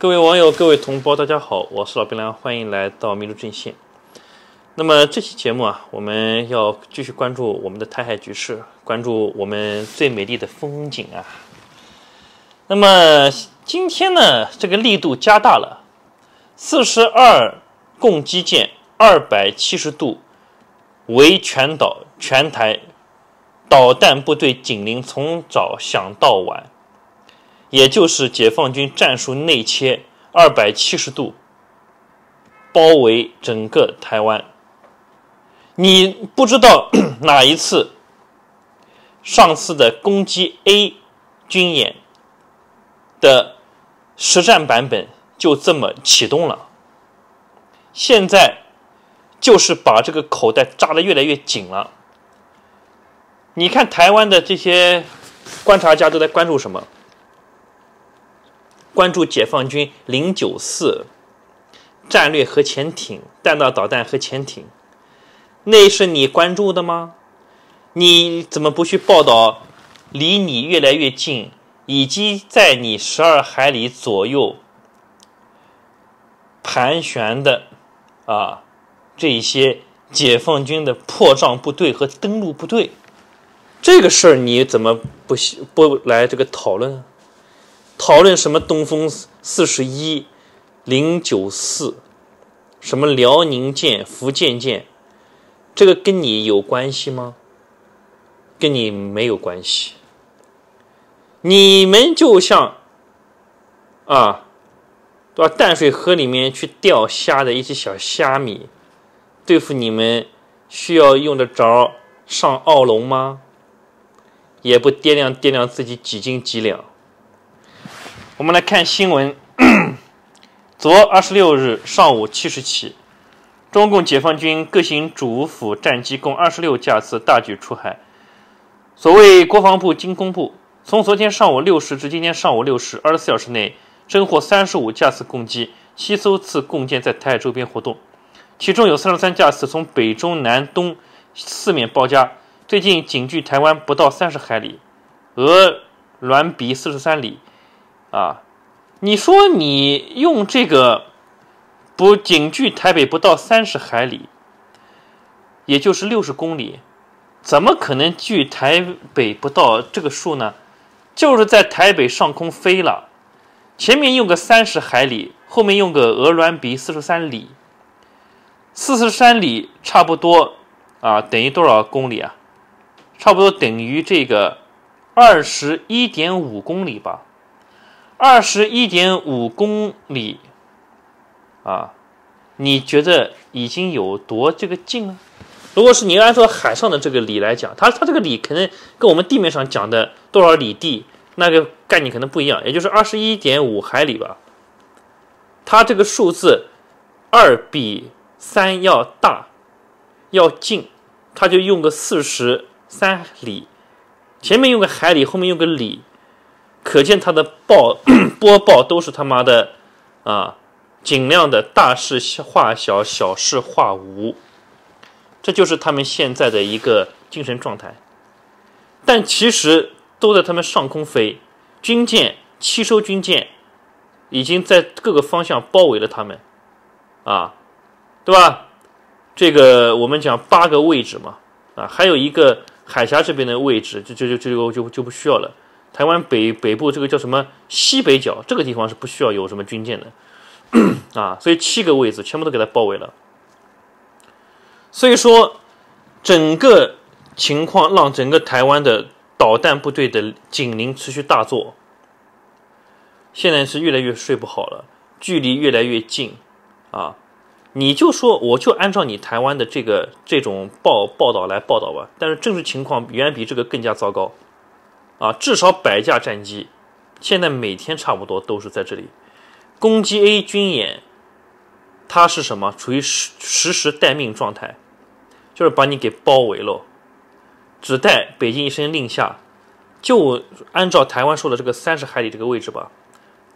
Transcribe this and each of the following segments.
各位网友、各位同胞，大家好，我是老冰凉，欢迎来到迷路阵线。那么这期节目啊，我们要继续关注我们的台海局势，关注我们最美丽的风景啊。那么今天呢，这个力度加大了，四十二共击舰，二百七十度围全岛全台，导弹部队警铃从早响到晚。也就是解放军战术内切，二百七十度包围整个台湾。你不知道 哪一次上次的攻击 A 军演的实战版本就这么启动了。现在就是把这个口袋扎得越来越紧了。你看台湾的这些观察家都在关注什么？关注解放军零九四战略核潜艇、弹道导弹核潜艇，那是你关注的吗？你怎么不去报道离你越来越近，以及在你十二海里左右盘旋的啊这些解放军的破障部队和登陆部队？这个事儿你怎么不不来这个讨论？讨论什么东风四十一、零九四，什么辽宁舰、福建舰，这个跟你有关系吗？跟你没有关系。你们就像啊，到淡水河里面去钓虾的一些小虾米，对付你们需要用得着上澳龙吗？也不掂量掂量自己几斤几两。我们来看新闻。昨二十六日上午七时起，中共解放军各型主辅战机共二十六架次大举出海。所谓国防部经公布，从昨天上午六时至今天上午六时，二十四小时内侦获三十五架次共机，七艘次共舰在台海周边活动，其中有三十三架次从北、中、南、东四面包夹，最近仅距台湾不到三十海里，俄卵比四十三里。啊，你说你用这个不仅距台北不到三十海里，也就是六十公里，怎么可能距台北不到这个数呢？就是在台北上空飞了，前面用个三十海里，后面用个鹅卵鼻四十三里，四十三里差不多啊，等于多少公里啊？差不多等于这个二十一点五公里吧。二十一点五公里，啊，你觉得已经有多这个近了？如果是你按照海上的这个里来讲，它它这个里可能跟我们地面上讲的多少里地那个概念可能不一样，也就是二十一点五海里吧。它这个数字二比三要大要近，它就用个四十三里，前面用个海里，后面用个里。可见他的报 播报都是他妈的啊，尽量的大事化小，小事化无，这就是他们现在的一个精神状态。但其实都在他们上空飞，军舰七艘军舰已经在各个方向包围了他们，啊，对吧？这个我们讲八个位置嘛，啊，还有一个海峡这边的位置，就就就就就就不需要了。台湾北北部这个叫什么西北角这个地方是不需要有什么军舰的 啊，所以七个位置全部都给它包围了。所以说，整个情况让整个台湾的导弹部队的警铃持续大作，现在是越来越睡不好了，距离越来越近啊！你就说，我就按照你台湾的这个这种报报道来报道吧，但是真实情况远比这个更加糟糕。啊，至少百架战机，现在每天差不多都是在这里攻击 A 军演。它是什么？处于实实时待命状态，就是把你给包围了，只待北京一声令下，就按照台湾说的这个三十海里这个位置吧，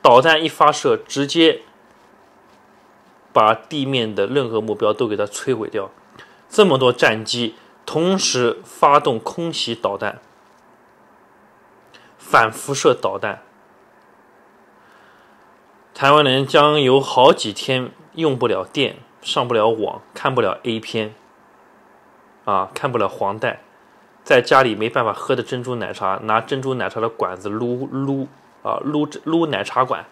导弹一发射，直接把地面的任何目标都给它摧毁掉。这么多战机同时发动空袭导弹。反辐射导弹，台湾人将有好几天用不了电，上不了网，看不了 A 片，啊，看不了黄带，在家里没办法喝的珍珠奶茶，拿珍珠奶茶的管子撸撸啊撸撸奶茶管，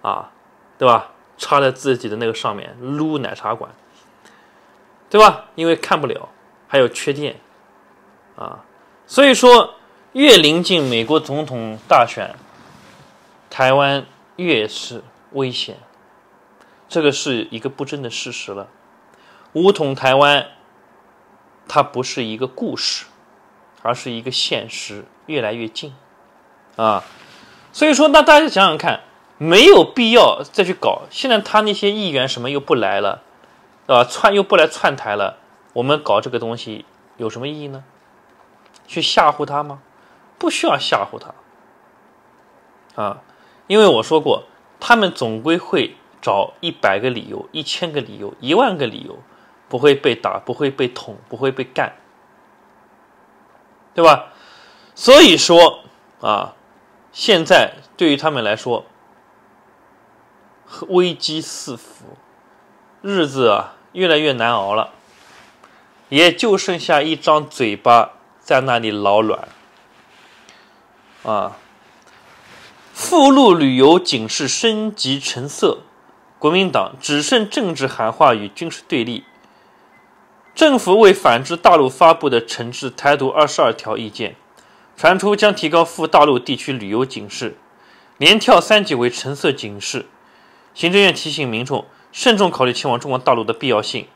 啊，对吧？插在自己的那个上面撸奶茶管，对吧？因为看不了，还有缺电，啊，所以说越临近美国总统大选，台湾越是危险，这个是一个不争的事实了。武统台湾，它不是一个故事，而是一个现实，越来越近，啊，所以说，那大家想想看。没有必要再去搞。现在他那些议员什么又不来了，啊，窜又不来窜台了。我们搞这个东西有什么意义呢？去吓唬他吗？不需要吓唬他，啊，因为我说过，他们总归会找一百个理由、一千个理由、一万个理由，不会被打，不会被捅，不会被干，对吧？所以说啊，现在对于他们来说。危机四伏，日子啊越来越难熬了，也就剩下一张嘴巴在那里老卵啊！附录旅游警示升级成色，国民党只剩政治喊话与军事对立。政府为反制大陆发布的惩治台独二十二条意见，传出将提高赴大陆地区旅游警示，连跳三级为橙色警示。行政院提醒民众慎重考虑前往中国大陆的必要性。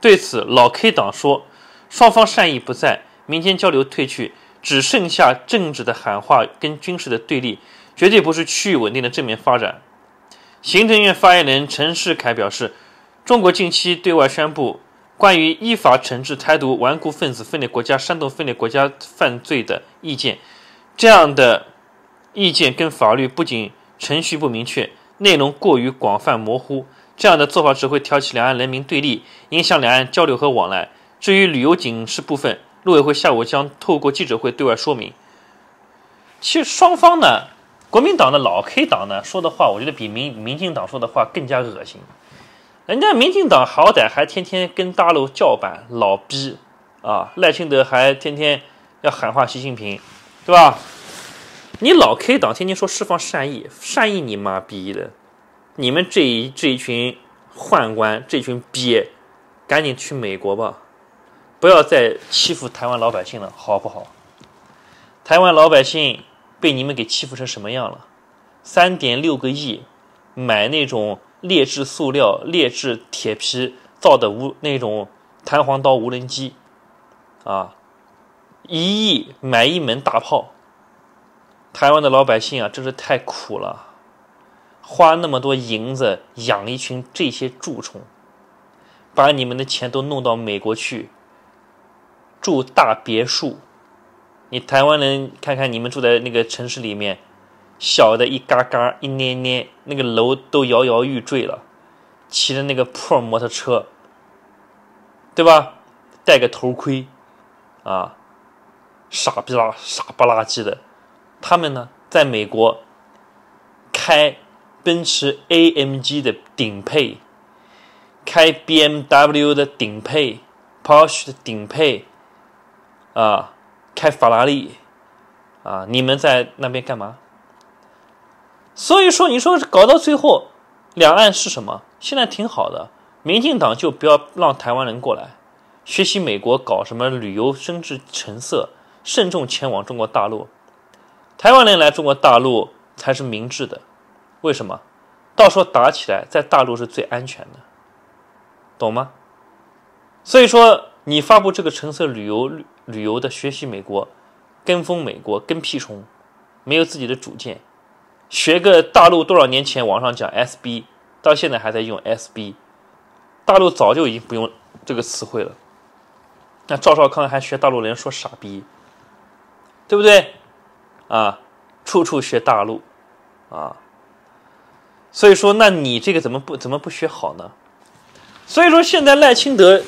对此，老 K 党说：“双方善意不在，民间交流退去，只剩下政治的喊话跟军事的对立，绝对不是区域稳定的正面发展。”行政院发言人陈世凯表示：“中国近期对外宣布关于依法惩治台独顽固分子、分裂国家、煽动分裂国家犯罪的意见，这样的意见跟法律不仅程序不明确。”内容过于广泛模糊，这样的做法只会挑起两岸人民对立，影响两岸交流和往来。至于旅游警示部分，陆委会下午将透过记者会对外说明。其实双方呢，国民党的老 K 党呢说的话，我觉得比民民进党说的话更加恶心。人家民进党好歹还天天跟大陆叫板，老逼啊！赖清德还天天要喊话习近平，对吧？你老 K 党天天说释放善意，善意你妈逼的！你们这一这一群宦官，这群鳖，赶紧去美国吧，不要再欺负台湾老百姓了，好不好？台湾老百姓被你们给欺负成什么样了？三点六个亿买那种劣质塑料、劣质铁皮造的无那种弹簧刀无人机，啊，一亿买一门大炮。台湾的老百姓啊，真是太苦了，花那么多银子养一群这些蛀虫，把你们的钱都弄到美国去住大别墅。你台湾人看看，你们住在那个城市里面，小的一嘎嘎一捏捏，那个楼都摇摇欲坠了，骑着那个破摩托车，对吧？戴个头盔，啊，傻逼啦，傻不拉几的。他们呢，在美国开奔驰 AMG 的顶配，开 BMW 的顶配，Porsche 的顶配，啊，开法拉利，啊，你们在那边干嘛？所以说，你说搞到最后，两岸是什么？现在挺好的，民进党就不要让台湾人过来学习美国搞什么旅游升至成色，慎重前往中国大陆。台湾人来中国大陆才是明智的，为什么？到时候打起来，在大陆是最安全的，懂吗？所以说，你发布这个橙色旅游旅游的学习美国，跟风美国，跟屁虫，没有自己的主见，学个大陆多少年前网上讲 SB，到现在还在用 SB，大陆早就已经不用这个词汇了。那赵少康还学大陆人说傻逼，对不对？啊，处处学大陆，啊，所以说，那你这个怎么不怎么不学好呢？所以说，现在赖清德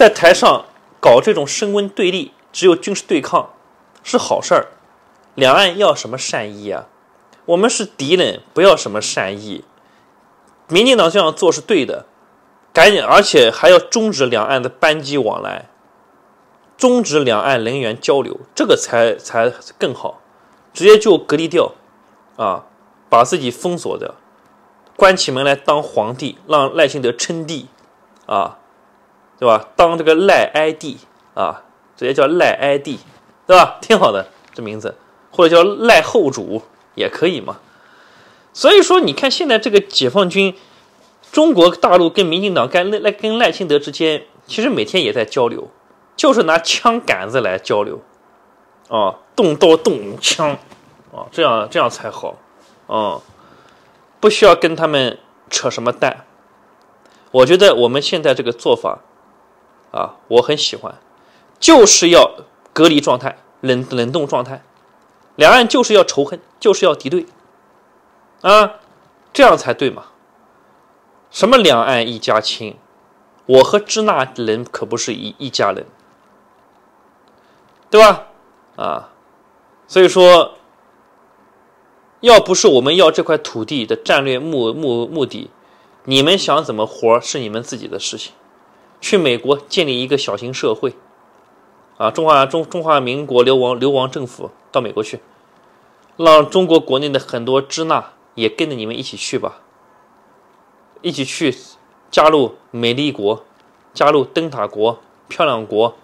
在台上搞这种升温对立，只有军事对抗是好事儿。两岸要什么善意啊？我们是敌人，不要什么善意。民进党这样做是对的，赶紧，而且还要终止两岸的班机往来，终止两岸人员交流，这个才才更好。直接就隔离掉，啊，把自己封锁掉，关起门来当皇帝，让赖清德称帝，啊，对吧？当这个赖 ID 啊，直接叫赖 ID，对吧？挺好的这名字，或者叫赖后主也可以嘛。所以说，你看现在这个解放军，中国大陆跟民进党跟赖跟赖清德之间，其实每天也在交流，就是拿枪杆子来交流，啊，动刀动枪，啊，这样这样才好，啊，不需要跟他们扯什么淡。我觉得我们现在这个做法，啊，我很喜欢，就是要隔离状态、冷冷冻状态，两岸就是要仇恨，就是要敌对。啊，这样才对嘛！什么两岸一家亲，我和支那人可不是一一家人，对吧？啊，所以说，要不是我们要这块土地的战略目目目的，你们想怎么活是你们自己的事情。去美国建立一个小型社会，啊，中华中中华民国流亡流亡政府到美国去，让中国国内的很多支那。也跟着你们一起去吧，一起去加入美丽国，加入灯塔国、漂亮国，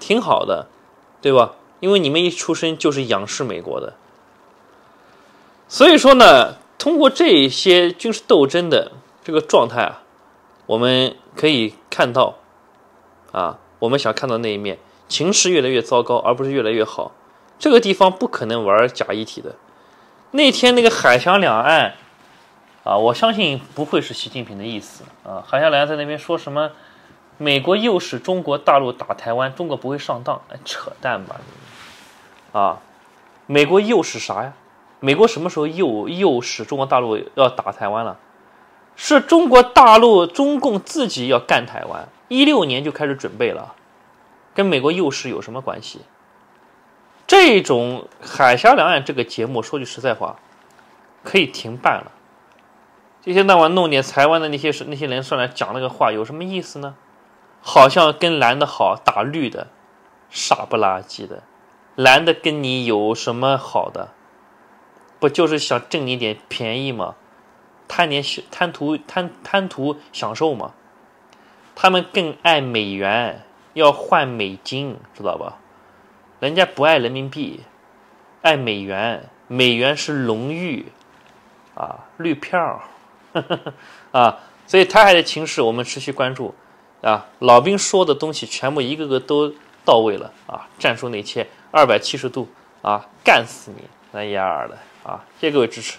挺好的，对吧？因为你们一出生就是仰视美国的，所以说呢，通过这些军事斗争的这个状态啊，我们可以看到，啊，我们想看到那一面，情势越来越糟糕，而不是越来越好。这个地方不可能玩假一体的。那天那个海峡两岸，啊，我相信不会是习近平的意思啊。海峡两岸在那边说什么？美国诱使中国大陆打台湾，中国不会上当？扯淡吧！啊，美国诱使啥呀？美国什么时候诱诱使中国大陆要打台湾了？是中国大陆中共自己要干台湾，一六年就开始准备了，跟美国诱使有什么关系？这种海峡两岸这个节目，说句实在话，可以停办了。一天到晚弄点台湾的那些那些人上来讲那个话，有什么意思呢？好像跟蓝的好打绿的，傻不拉几的，蓝的跟你有什么好的？不就是想挣你点便宜吗？贪点贪图贪贪图享受嘛？他们更爱美元，要换美金，知道吧？人家不爱人民币，爱美元。美元是荣誉，啊，绿票，啊，所以台海的情势我们持续关注，啊，老兵说的东西全部一个个都到位了，啊，战术内切，二百七十度，啊，干死你，那样的，啊，谢谢各位支持。